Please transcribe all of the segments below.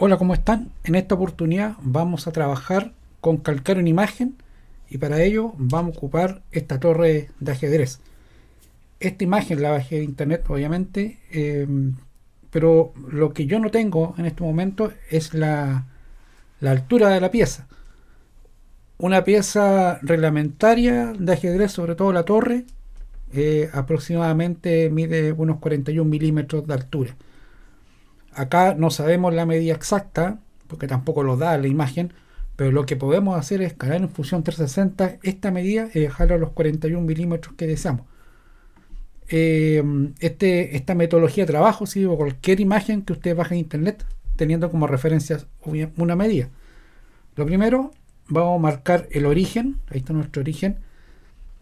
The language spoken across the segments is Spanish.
Hola, ¿cómo están? En esta oportunidad vamos a trabajar con calcar una imagen y para ello vamos a ocupar esta torre de ajedrez. Esta imagen la bajé de internet, obviamente, em, pero lo que yo no tengo en este momento es la, altura de la pieza. Una pieza reglamentaria de ajedrez, sobre todo la torre, eh, aproximadamente mide unos 41 milímetros de altura Acá no sabemos la medida exacta, porque tampoco lo da la imagen, pero lo que podemos hacer es escalar en función 360 esta medida y dejarlo a los 41 milímetros que deseamos. Eh, este, esta metodología de trabajo sirve cualquier imagen que usted baje en internet teniendo como referencia una medida. Lo primero, vamos a marcar el origen, ahí está nuestro origen.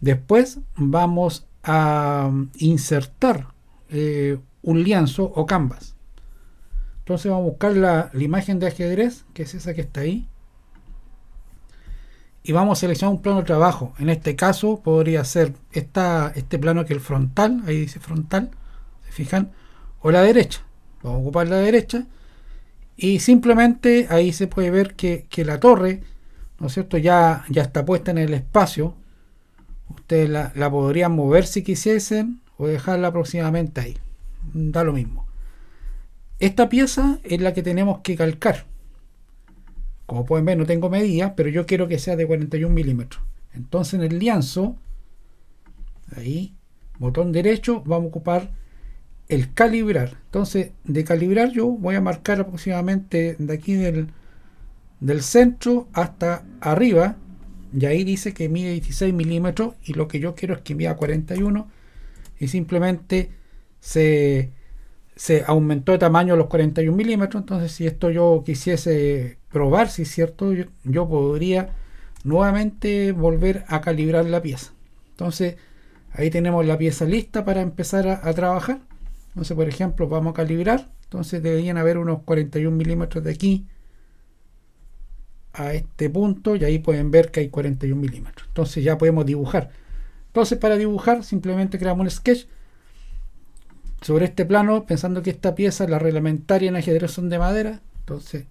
Después vamos a insertar eh, un lienzo o canvas. Entonces vamos a buscar la, imagen de ajedrez, que es esa que está ahí. Y vamos a seleccionar un plano de trabajo. En este caso podría ser esta, este plano que es el frontal, ahí dice frontal, se fijan, o la derecha. Vamos a ocupar la derecha. Y simplemente ahí se puede ver que, la torre, ¿no es cierto?, ya, ya está puesta en el espacio. Ustedes la, la podrían mover si quisiesen o dejarla aproximadamente ahí. Da lo mismo. Esta pieza es la que tenemos que calcar. Como pueden ver, no tengo medida, pero yo quiero que sea de 41 milímetros. Entonces en el lienzo, ahí, botón derecho, vamos a ocupar el calibrar. Entonces, de calibrar yo voy a marcar aproximadamente de aquí del, del centro hasta arriba. Y ahí dice que mide 16 milímetros y lo que yo quiero es que mida 41 y simplemente se se aumentó de tamaño a los 41 milímetros. Entonces, si esto yo quisiese probar, si es cierto, yo, podría nuevamente volver a calibrar la pieza. Entonces, ahí tenemos la pieza lista para empezar a, trabajar. Entonces, por ejemplo, vamos a calibrar. Entonces, deberían haber unos 41 milímetros de aquí a este punto y ahí pueden ver que hay 41 milímetros. Entonces, ya podemos dibujar. Entonces, para dibujar, simplemente creamos un sketch sobre este plano, pensando que esta pieza, la reglamentaria en ajedrez son de madera, entonces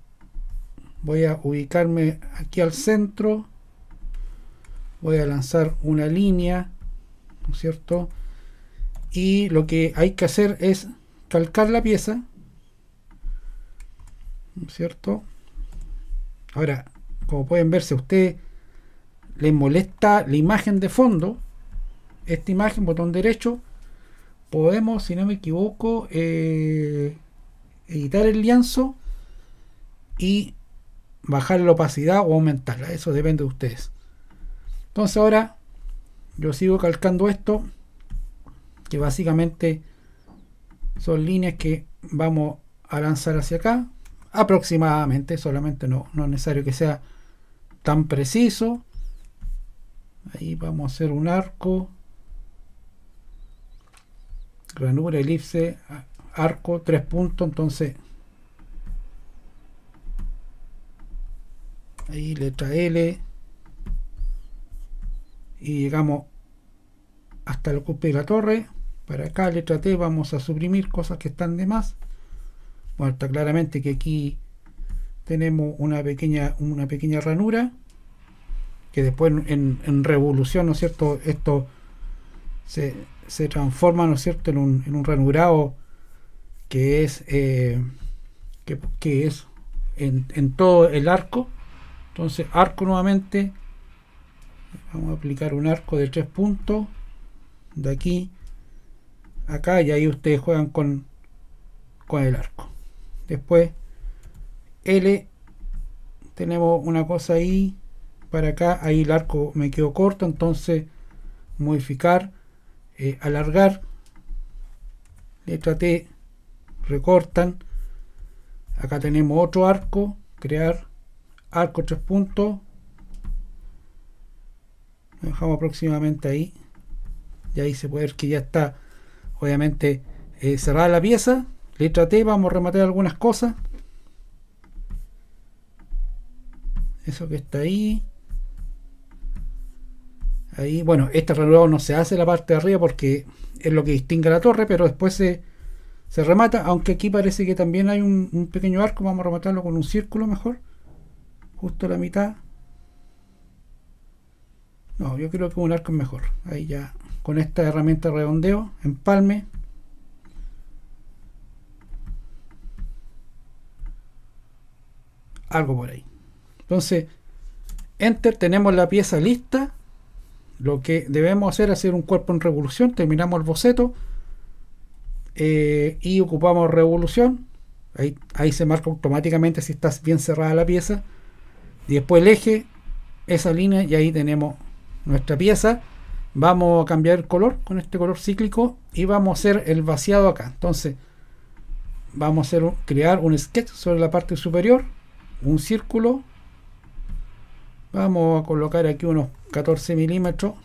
voy a ubicarme aquí al centro, voy a lanzar una línea, ¿no es cierto? Y lo que hay que hacer es calcar la pieza, ¿no es cierto? Ahora, como pueden ver, si a usted le molesta la imagen de fondo, esta imagen, botón derecho, podemos, si no me equivoco, eh, editar el lienzo y bajar la opacidad o aumentarla. Eso depende de ustedes. Entonces ahora yo sigo calcando esto, que básicamente son líneas que vamos a lanzar hacia acá, aproximadamente, solamente no, no es necesario que sea tan preciso. Ahí vamos a hacer un arco ranura, elipse, arco, tres puntos, entonces ahí letra L y llegamos hasta el cupe de la torre para acá letra T vamos a suprimir cosas que están de más. Bueno está claramente que aquí tenemos una pequeña una pequeña ranura que después en, en revolución no es cierto esto se, se transforma, ¿no es cierto?, en un, en un ranurado que es, eh, que, es en, en, todo el arco. Entonces, arco nuevamente. Vamos a aplicar un arco de tres puntos. De aquí acá. Y ahí ustedes juegan con, con el arco. Después, L. Tenemos una cosa ahí. Para acá. Ahí el arco me quedó corto. Entonces, modificar eh, alargar, letra T, recortan, acá tenemos otro arco, crear, arco tres puntos, dejamos aproximadamente ahí, y ahí se puede ver que ya está, obviamente, eh, cerrada la pieza, letra T, vamos a rematar algunas cosas, eso que está ahí, Ahí, bueno, este ranurado no se hace la parte de arriba porque es lo que distingue la torre, pero después se, se remata, aunque aquí parece que también hay un, un pequeño arco, vamos a rematarlo con un círculo mejor, justo a la mitad. No, yo creo que un arco es mejor. Ahí ya, con esta herramienta de redondeo, empalme. Algo por ahí. Entonces, Enter, tenemos la pieza lista. Lo que debemos hacer es hacer un cuerpo en revolución. Terminamos el boceto. Eh, y ocupamos revolución. Ahí, ahí se marca automáticamente si está bien cerrada la pieza. Y después el eje, esa línea, y ahí tenemos nuestra pieza. Vamos a cambiar el color con este color cíclico y vamos a hacer el vaciado acá. Entonces, vamos a hacer, crear un sketch sobre la parte superior, un círculo. Vamos a colocar aquí unos 14 milímetros.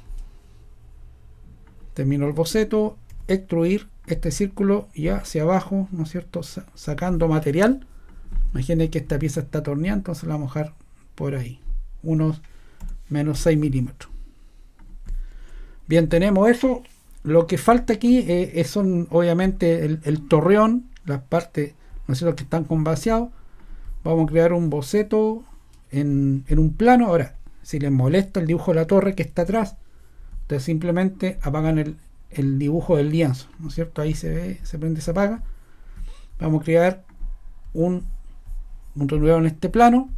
Termino el boceto, extruir este círculo y hacia abajo, ¿no es cierto? sacando material. Imaginen que esta pieza está torneada, entonces la vamos a dejar por ahí, unos menos 6 milímetros. Bien, tenemos eso. Lo que falta aquí eh, son obviamente el, torreón, las partes ¿no es cierto? que están con vaciado. Vamos a crear un boceto en, un plano. Ahora, si les molesta el dibujo de la torre que está atrás, ustedes simplemente apagan el, dibujo del lienzo, ¿no es cierto? Ahí se ve, se prende, se apaga. Vamos a crear un, un en este plano.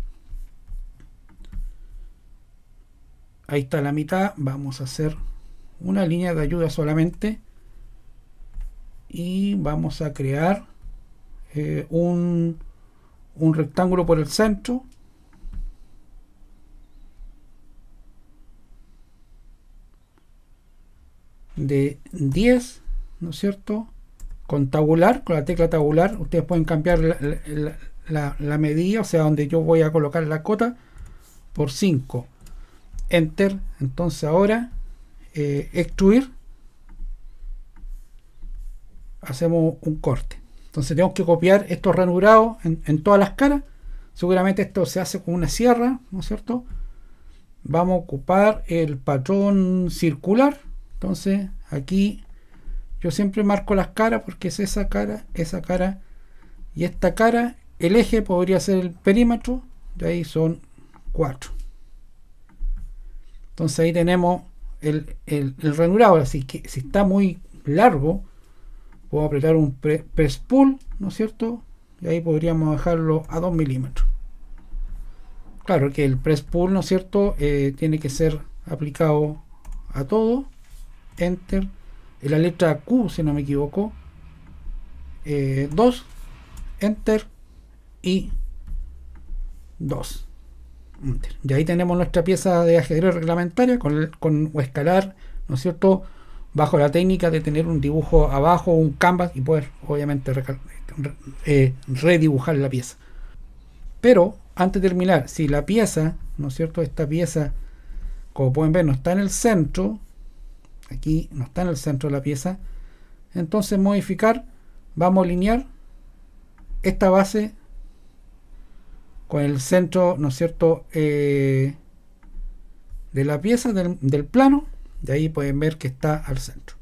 Ahí está la mitad. Vamos a hacer una línea de ayuda solamente y vamos a crear eh, un, un rectángulo por el centro de 10 ¿no es cierto? con tabular, con la tecla tabular ustedes pueden cambiar la, medida, o sea donde yo voy a colocar la cota por 5 enter, entonces ahora eh, extruir, hacemos un corte. Entonces tenemos que copiar estos ranurados en, todas las caras. Seguramente esto se hace con una sierra, ¿no es cierto? Vamos a ocupar el patrón circular. Entonces aquí yo siempre marco las caras porque es esa cara, esa cara y esta cara. El eje podría ser el perímetro. De ahí son cuatro. Entonces ahí tenemos el, el, ranurado. Así que si está muy largo, puedo apretar un press pull, ¿no es cierto? Y ahí podríamos dejarlo a 2 milímetros. Claro que el press pull, ¿no es cierto? Eh, tiene que ser aplicado a todo. Enter. En la letra Q, si no me equivoco. 2. Eh, enter. Y 2. Y ahí tenemos nuestra pieza de ajedrez reglamentaria con, con escalar, ¿no es cierto? Bajo la técnica de tener un dibujo abajo, un canvas y poder, obviamente, eh, redibujar la pieza. Pero, antes de terminar, si la pieza, ¿no es cierto? Esta pieza, como pueden ver, no está en el centro, aquí no está en el centro de la pieza, entonces modificar, vamos a alinear esta base con el centro, ¿no es cierto?, eh, de la pieza del, del plano. De ahí pueden ver que está al centro.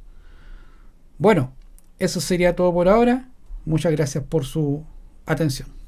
Bueno, eso sería todo por ahora. Muchas gracias por su atención.